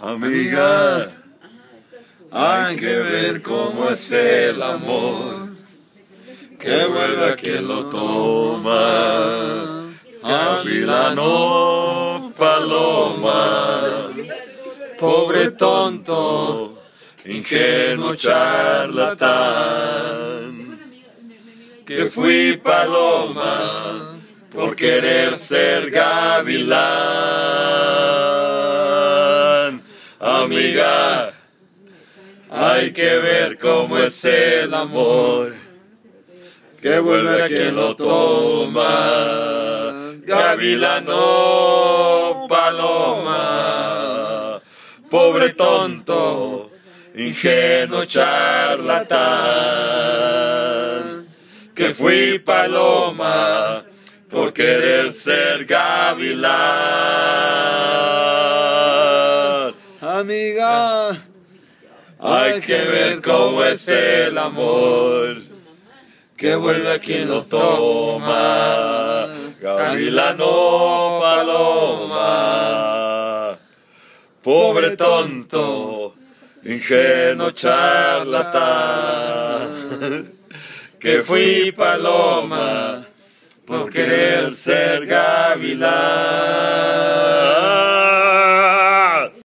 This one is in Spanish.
amiga, hay que ver cómo es el amor, que vuelve a quien lo toma, no paloma, pobre tonto, ingenuo charlatán, que fui paloma por querer ser gavilán. Amiga, hay que ver cómo es el amor, que vuelve a quien lo toma. Gavilano, paloma, pobre tonto, ingenuo charlatán, que fui paloma por querer ser gavilán. Amiga, hay que ver cómo es el amor, que vuelve a quien lo toma. Gavilano paloma, pobre tonto, ingenuo charlatán, que fui paloma por querer ser gavilán.